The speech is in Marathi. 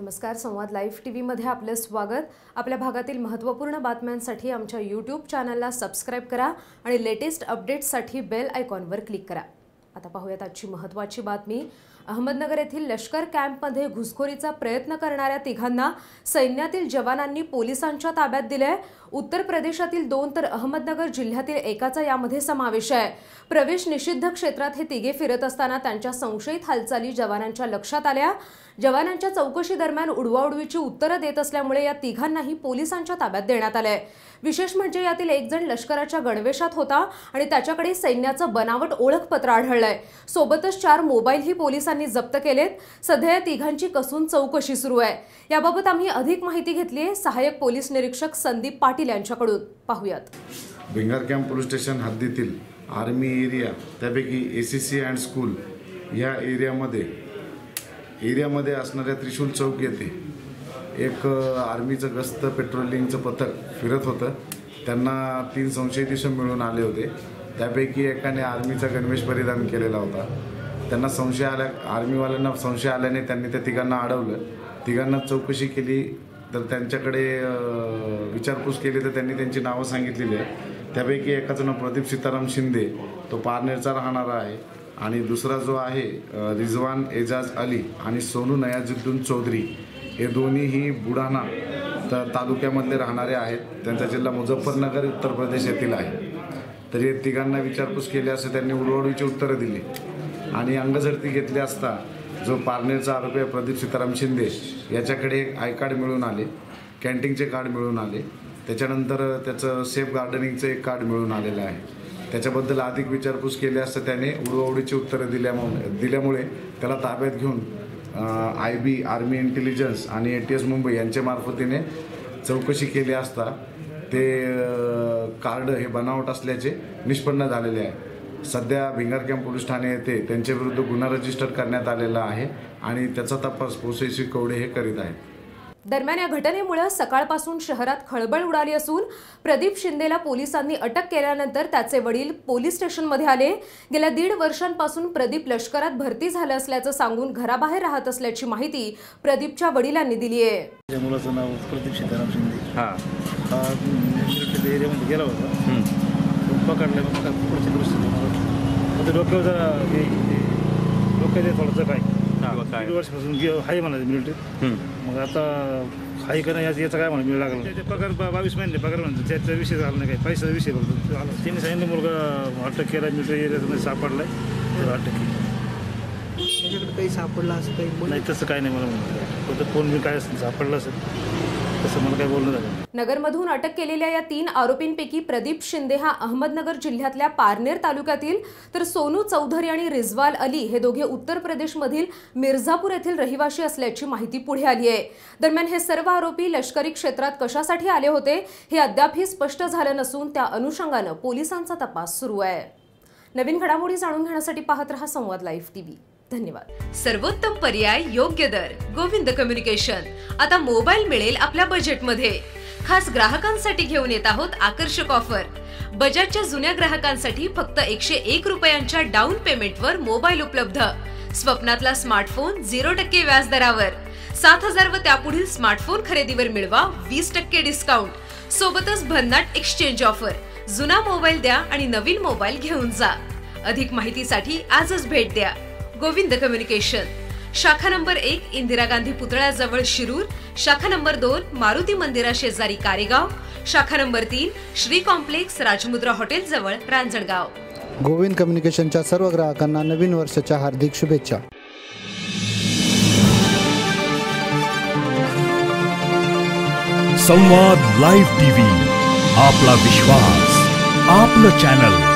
नमस्कार संवाद लाईव्ह टी व्हीमध्ये आपलं स्वागत. आपल्या भागातील महत्त्वपूर्ण बातम्यांसाठी आमच्या यूट्यूब चॅनलला सबस्क्राईब करा आणि लेटेस्ट अपडेट्ससाठी बेल आयकॉनवर क्लिक करा. आता पाहूयात आजची महत्त्वाची बातमी. अहमदनगर येथील लष्कर कॅम्पमध्ये घुसखोरीचा प्रयत्न करणाऱ्या तिघांना सैन्यातील जवानांनी पोलिसांच्या ताब्यात दिलंय. उत्तर प्रदेशातील दोन तर अहमदनगर जिल्ह्यातील एकाचा यामध्ये समावेश आहे. प्रवेश निषिद्ध क्षेत्रात हे तिघे फिरत असताना त्यांच्या संशयित हालचाली जवानांच्या लक्षात आल्या. जवानांच्या चौकशी दरम्यान उडवाउडवीची उत्तरं देत असल्यामुळे या तिघांनाही पोलिसांच्या ताब्यात देण्यात आलंय. विशेष म्हणजे यातील एक जण लष्कराच्या गणवेशात होता आणि त्याच्याकडे सैन्याचं बनावट ओळखपत्र आढळलंय. सोबतच चार मोबाईलही पोलिसांनी जप्त केलेत. सध्या या तिघांची कसून चौकशी सुरू आहे. याबाबत आम्ही अधिक माहिती घेतली आहे सहाय्यक पोलीस निरीक्षक संदीप पाटील यांच्याकडून पाहूयात. भिंगार कॅम्प पोलीस स्टेशन हद्दीतील आर्मी एरिया त्यापैकी A C C and school या एरियामध्ये एरियामध्ये असणाऱ्या त्रिशूल चौक येथे एक आर्मीचं गस्त पेट्रोलिंगचं पथक फिरत होतं. त्यांना तीन संशयित मिळून आले होते. त्यापैकी एकाने आर्मीचा गणवेश परिधान केलेला होता. त्यांना संशय आल्या आर्मीवाल्यांना संशय आल्याने त्यांनी त्या तिघांना अडवलं. तिघांना चौकशी केली. तर त्यांच्याकडे विचारपूस केली तर त्यांनी त्यांची नावं सांगितलेली आहे त्यापैकी एकाचं नाव प्रदीप सीताराम शिंदे. तो पारनेरचा राहणारा आहे. आणि दुसरा जो आहे रिजवान एजाज अली आणि सोनू नयाजुद्दीन चौधरी हे दोन्हीही बुडाणा तर तालुक्यामधले राहणारे आहेत. त्यांचा जिल्हा मुझफ्फरनगर उत्तर प्रदेश येथील आहे. तर हे तिघांना विचारपूस केली असं त्यांनी उडवडीची उत्तरं दिली. आणि अंगझडती घेतली असता जो पारनेरचा आरोपी आहे प्रदीप सीताराम शिंदे याच्याकडे एक आय कार्ड मिळून आले कॅन्टीनचे कार्ड मिळून आले. त्याच्यानंतर त्याचं सेफ गार्डनिंगचं एक कार्ड मिळून आलेलं आहे. त्याच्याबद्दल अधिक विचारपूस केली असता त्याने उडवडीची उत्तरं दिल्यामुळे दिल्यामुळे त्याला ताब्यात घेऊन आय बी आर्मी इंटेलिजन्स आणि ए टी एस मुंबई यांच्या मार्फतीने चौकशी केली असता ते कार्ड हे बनावट असल्याचे निष्पन्न झालेले आहे. सध्या भिंगार कॅम्प पोलीस ठाणे येथे त्यांच्याविरुद्ध गुन्हा रजिस्टर करण्यात आलेला आहे आणि त्याचा तपास पोसेसी कवडे हे करीत आहेत. दरम्यान या घटनेमुळे सकाळपासून शहरात खळबळ उडाली असून प्रदीप शिंदेला पोलिसांनी अटक केल्यानंतर त्याचे वडील पोलीस स्टेशनमध्ये आले. गेल्या दीड वर्षांपासून प्रदीप लष्करात भरती झालं असल्याचं सांगून घराबाहेर राहत असल्याची माहिती प्रदीपच्या वडिलांनी दिली आहे. मुलाचं नाव प्रदीप सीताराम शिंदे. हां. गेला होता. तो पकडला मग काय पुढची परिस्थिती मग ते डोक्यावर जरा हे डोक्यात थोडंसं काय? काय? दीड वर्षापासून गे आहे म्हणायचं मिलिटरीत मग आता हाय का नाही याचं याचं काय म्हणा मिळ लागलं. त्याचे पगार बा- बावीस महिने पगार म्हणतो त्याचा विषय झाला नाही काही पैशाचा विषय फक्त. झाला. त्यांनी सांगितलं मुलगा अटक केला मिलिटरी एरियामध्ये सापडलाय. त्याला अटक केली. त्याच्याकडे काही सापडलं असं काही बोल नाही तसं काही नाही मला म्हणलं फक्त फोन मी काय असेल सापडलं असेल. तसं मला काही बोलणं झालं नगरमधून अटक केलेल्या या तीन आरोपींपैकी प्रदीप शिंदे हा अहमदनगर जिल्ह्यातल्या पारनेर तालुक्यातील तर सोनू चौधरी आणि रिझवाल अली हे दोघे उत्तर प्रदेशमधील मिर्झापूर येथील रहिवाशी असल्याची माहिती पुढे आली आहे. दरम्यान हे सर्व आरोपी लष्करी क्षेत्रात कशासाठी आले होते हे अद्यापही स्पष्ट झालं नसून त्या अनुषंगानं पोलिसांचा तपास सुरू आहे. नवीन घडामोडी जाणून घेण्यासाठी पाहत रहा संवाद लाईव्ह टीव्ही. धन्यवाद. सर्वोत्तम पर्याय योग्य दर. गोविंद कम्युनिकेशन. आता मोबाईल मिळेल आपल्या बजेटमध्ये खास ग्राहकांसाठी घेऊन येत आहोत आकर्षक ऑफर बजाजच्या जुन्या ग्राहकांसाठी फक्त एकशे एक रुपयांच्या डाऊन पेमेंटवर मोबाईल उपलब्ध. स्वप्नातला स्मार्टफोन झिरो टक्के व्याजदरावर सात हजार व त्यापुढील स्मार्टफोन खरेदीवर मिळवा वीस टक्के डिस्काउंट सोबतच भन्नाट एक्सचेंज ऑफर जुना मोबाईल द्या आणि नवीन मोबाईल घेऊन जा. अधिक माहितीसाठी आजच भेट द्या. गोविंद कम्युनिकेशन. शाखा नंबर एक इंदिरा गांधी पुतळ्याजवळ शिरूर. शाखा नंबर दोन मारुती मंदिरा शेजारी कारेगाव. शाखा नंबर तीन श्री कॉम्प्लेक्स राजमुद्रा हॉटेल जवळ रांजणगाव. गोविंद कम्युनिकेशनच्या सर्व ग्राहकांना नवीन वर्षाच्या हार्दिक शुभेच्छा. संवाद लाईव्ह टीव्ही आपला विश्वास आपलं चॅनल.